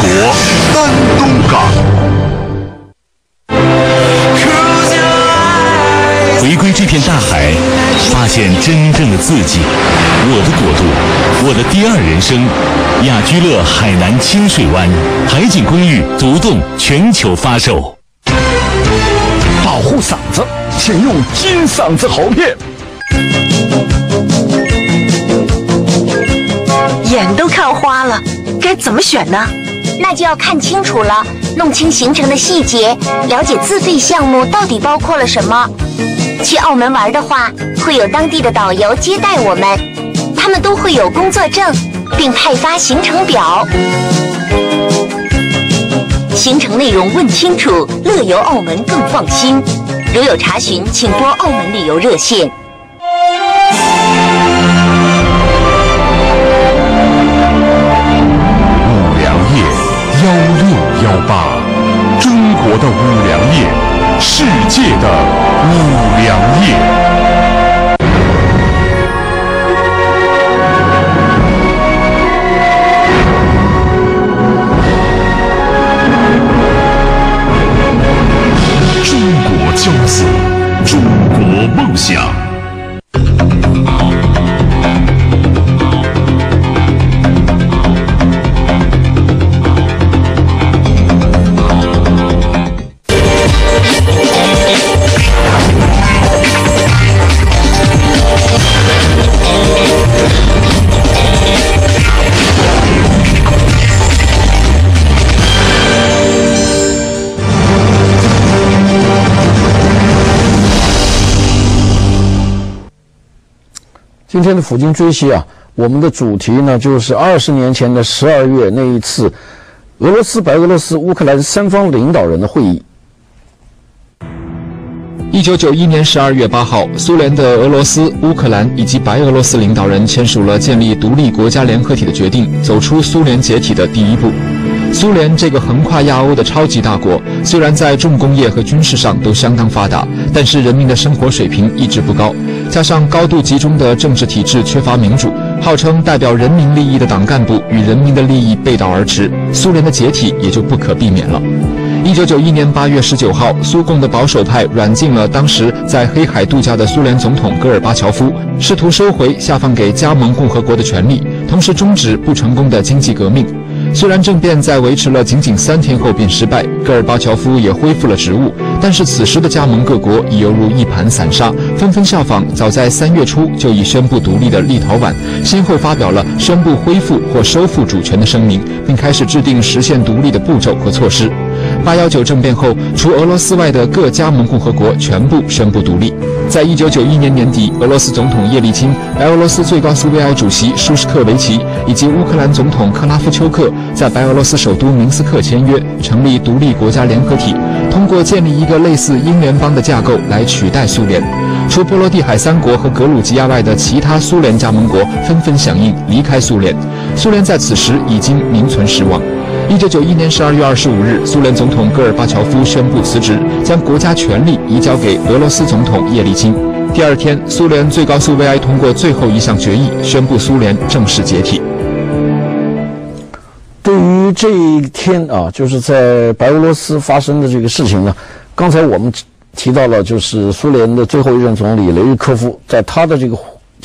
国丹东港。回归这片大海，发现真正的自己。我的国度，我的第二人生。雅居乐海南清水湾海景公寓独栋全球发售。保护嗓子，请用金嗓子喉片。眼都看花了，该怎么选呢？那就要看清楚了，弄清行程的细节，了解自费项目到底包括了什么。去澳门玩的话，会有当地的导游接待我们，他们都会有工作证，并派发行程表。行程内容问清楚，乐游澳门更放心。如有查询，请拨澳门旅游热线。幺八，中国的五粮液，世界的五粮液。中国骄子，中国梦想。今天的抚今追昔啊，我们的主题呢就是二十年前的十二月那一次俄罗斯、白俄罗斯、乌克兰三方领导人的会议。一九九一年十二月八号，苏联的俄罗斯、乌克兰以及白俄罗斯领导人签署了建立独立国家联合体的决定，走出苏联解体的第一步。苏联这个横跨亚欧的超级大国，虽然在重工业和军事上都相当发达，但是人民的生活水平一直不高，加上高度集中的政治体制缺乏民主，号称代表人民利益的党干部与人民的利益背道而驰，苏联的解体也就不可避免了。一九九一年八月十九号，苏共的保守派软禁了当时在黑海度假的苏联总统戈尔巴乔夫，试图收回下放给加盟共和国的权利，同时终止不成功的经济革命。虽然政变在维持了仅仅三天后便失败，戈尔巴乔夫也恢复了职务，但是此时的加盟各国已犹如一盘散沙，纷纷效仿早在三月初就已宣布独立的立陶宛，先后发表了宣布恢复或收复主权的声明，并开始制定实现独立的步骤和措施。八幺九政变后，除俄罗斯外的各加盟共和国全部宣布独立。在一九九一年年底，俄罗斯总统叶利钦、白俄罗斯最高苏维埃主席舒什克维奇以及乌克兰总统克拉夫丘克在白俄罗斯首都明斯克签约，成立独立国家联合体，通过建立一个类似英联邦的架构来取代苏联。除波罗的海三国和格鲁吉亚外的其他苏联加盟国纷纷响应离开苏联，苏联在此时已经名存实亡。一九九一年十二月二十五日，苏联总统戈尔巴乔夫宣布辞职，将国家权力移交给俄罗斯总统叶利钦。第二天，苏联最高苏维埃通过最后一项决议，宣布苏联正式解体。对于这一天啊，就是在白俄罗斯发生的这个事情呢，刚才我们提到了，就是苏联的最后一任总理雷日科夫在他的这个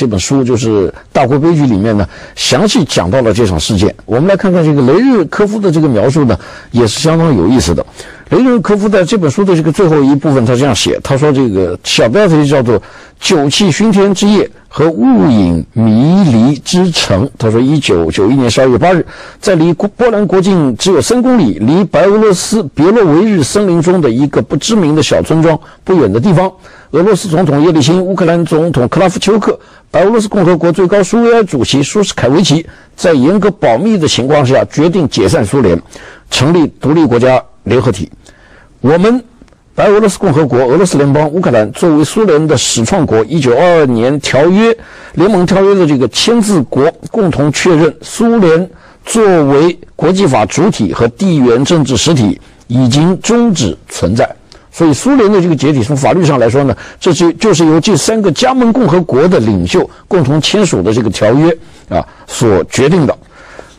这本书就是《大国悲剧》里面呢，详细讲到了这场事件。我们来看看这个雷日科夫的这个描述呢，也是相当有意思的。雷日科夫在这本书的这个最后一部分，他这样写，他说这个小标题叫做“酒气熏天之夜”和“雾影迷离之城”。他说，一九九一年十二月八日，在离波兰国境只有三公里、离白俄罗斯别洛维日森林中的一个不知名的小村庄不远的地方，俄罗斯总统叶利钦、乌克兰总统克拉夫丘克、白俄罗斯共和国最高苏维埃主席舒斯凯维奇，在严格保密的情况下，决定解散苏联，成立独立国家联合体。我们白俄罗斯共和国、俄罗斯联邦、乌克兰作为苏联的始创国，一九二二年条约联盟条约的这个签字国，共同确认苏联作为国际法主体和地缘政治实体已经终止存在。所以，苏联的这个解体，从法律上来说呢，这是就是由这三个加盟共和国的领袖共同签署的这个条约啊所决定的。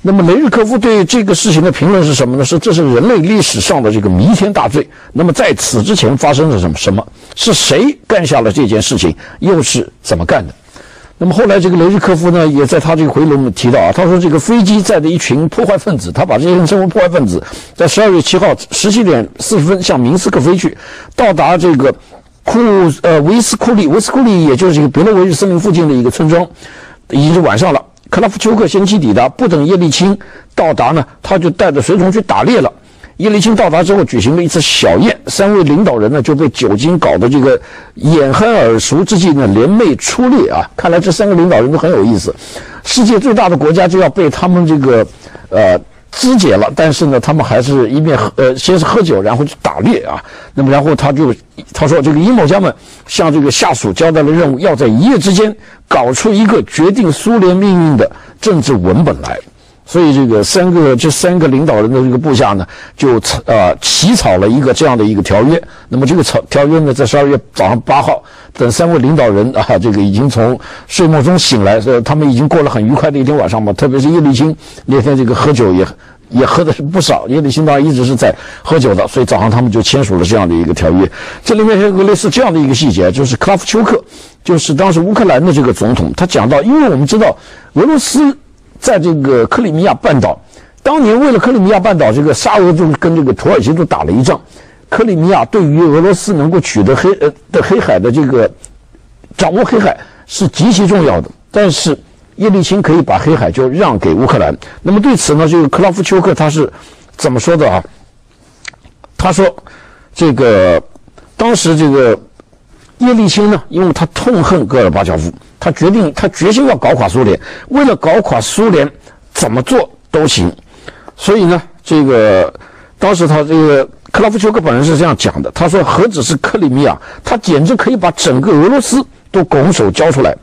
那么雷日科夫对这个事情的评论是什么呢？是这是人类历史上的这个弥天大罪。那么在此之前发生了什么？什么是谁干下了这件事情？又是怎么干的？那么后来这个雷日科夫呢，也在他这个回忆录里提到啊，他说这个飞机载的一群破坏分子，他把这些人称为破坏分子，在十二月七号十七点四十分向明斯克飞去，到达这个库呃维斯库利，维斯库利也就是这个别洛维日森林附近的一个村庄，已经是晚上了。克拉夫丘克先期抵达，不等叶利钦到达呢，他就带着随从去打猎了。叶利钦到达之后，举行了一次小宴，三位领导人呢就被酒精搞得这个眼酣耳熟之际呢，联袂出猎啊！看来这三个领导人都很有意思。世界最大的国家就要被他们这个呃肢解了，但是呢，他们还是一面喝呃先是喝酒，然后去打猎啊。那么然后他就他说，这个阴谋家们向这个下属交代了任务，要在一夜之间。搞出一个决定苏联命运的政治文本来，所以这个三个这三个领导人的这个部下呢，就呃起草了一个这样的一个条约。那么这个草条约呢，在十二月早上八号，等三位领导人啊，这个已经从睡梦中醒来，呃，他们已经过了很愉快的一天晚上嘛。特别是叶利钦那天这个喝酒也。也喝的是不少，叶利钦当然一直是在喝酒的，所以早上他们就签署了这样的一个条约。这里面还有个类似这样的一个细节，就是克拉夫丘克，就是当时乌克兰的这个总统，他讲到，因为我们知道俄罗斯在这个克里米亚半岛，当年为了克里米亚半岛，这个沙俄就跟这个土耳其都打了一仗。克里米亚对于俄罗斯能够取得黑呃的黑海的这个掌握黑海是极其重要的，但是。叶利钦可以把黑海就让给乌克兰。那么对此呢，这个克拉夫丘克他是怎么说的啊？他说，这个当时这个叶利钦呢，因为他痛恨戈尔巴乔夫，他决定他决心要搞垮苏联。为了搞垮苏联，怎么做都行。所以呢，这个当时他这个克拉夫丘克本人是这样讲的：他说，何止是克里米亚，他简直可以把整个俄罗斯都拱手交出来。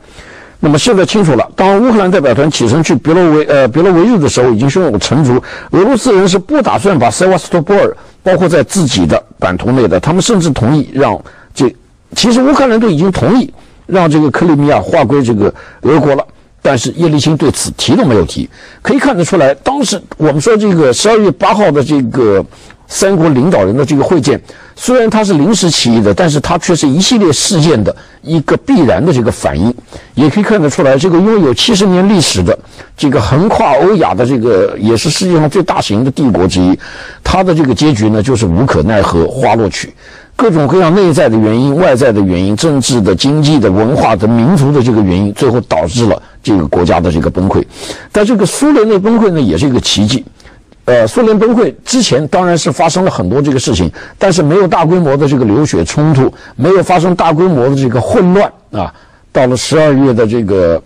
那么现在清楚了，当乌克兰代表团启程去别洛维呃别洛维日的时候，已经胸有成竹。俄罗斯人是不打算把塞瓦斯托波尔包括在自己的版图内的，他们甚至同意让这，其实乌克兰都已经同意让这个克里米亚划归这个俄国了，但是叶利钦对此提都没有提。可以看得出来，当时我们说这个十二月八号的这个。三国领导人的这个会见，虽然它是临时起意的，但是它却是一系列事件的一个必然的这个反应。也可以看得出来，这个拥有七十年历史的这个横跨欧亚的这个，也是世界上最大型的帝国之一，它的这个结局呢，就是无可奈何花落去。各种各样内在的原因、外在的原因、政治的、经济的、文化的、民族的这个原因，最后导致了这个国家的这个崩溃。但这个苏联的崩溃呢，也是一个奇迹。呃，苏联崩溃之前当然是发生了很多这个事情，但是没有大规模的这个流血冲突，没有发生大规模的这个混乱啊。到了十二月的这个，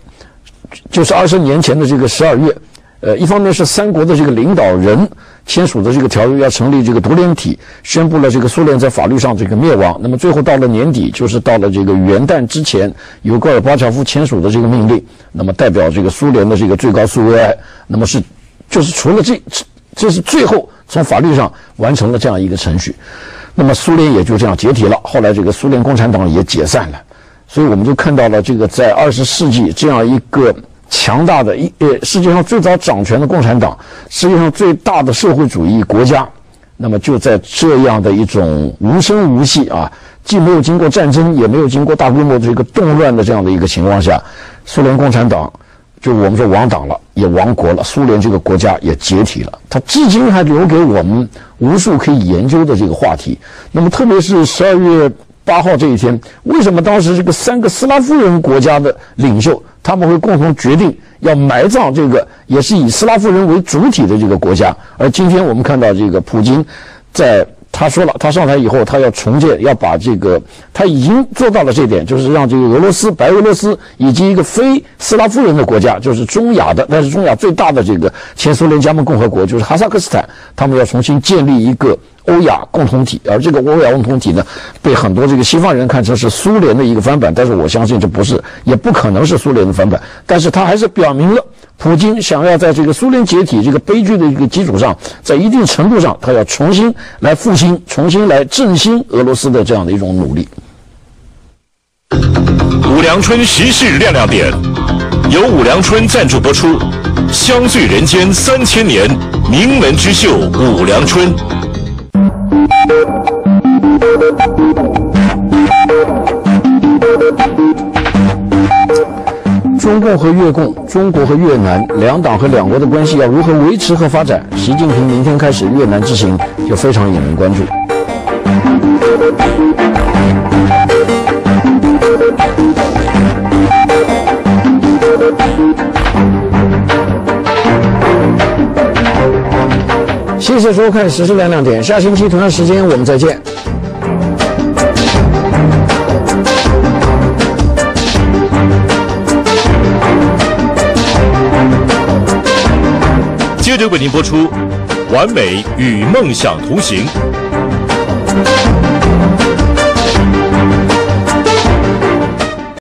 就是二十年前的这个十二月，呃，一方面是三国的这个领导人签署的这个条约要成立这个独联体，宣布了这个苏联在法律上这个灭亡。那么最后到了年底，就是到了这个元旦之前，由戈尔巴乔夫签署的这个命令，那么代表这个苏联的这个最高苏维埃，那么是就是除了这。这是最后从法律上完成了这样一个程序，那么苏联也就这样解体了。后来这个苏联共产党也解散了，所以我们就看到了这个在二十世纪这样一个强大的一呃世界上最早掌权的共产党，世界上最大的社会主义国家，那么就在这样的一种无声无息啊，既没有经过战争，也没有经过大规模的这个动乱的这样的一个情况下，苏联共产党。就我们说亡党了，也亡国了，苏联这个国家也解体了。它至今还留给我们无数可以研究的这个话题。那么，特别是十二月八号这一天，为什么当时这个三个斯拉夫人国家的领袖他们会共同决定要埋葬这个也是以斯拉夫人为主体的这个国家？而今天我们看到这个普京在。他说了，他上台以后，他要重建，要把这个，他已经做到了这点，就是让这个俄罗斯、白俄罗斯以及一个非斯拉夫人的国家，就是中亚的，但是中亚最大的这个前苏联加盟共和国，就是哈萨克斯坦，他们要重新建立一个。欧亚共同体，而这个欧亚共同体呢，被很多这个西方人看成是苏联的一个翻版，但是我相信这不是，也不可能是苏联的翻版。但是他还是表明了，普京想要在这个苏联解体这个悲剧的一个基础上，在一定程度上，他要重新来复兴、重新来振兴俄罗斯的这样的一种努力。五粮春时事亮亮点，由五粮春赞助播出。相聚人间三千年，名门之秀五粮春。中共和越共、中国和越南两党和两国的关系要如何维持和发展？习近平明天开始越南之行就非常引人关注。谢谢收看《时事亮亮点》，下星期同样时间我们再见。为您播出《完美与梦想同行》。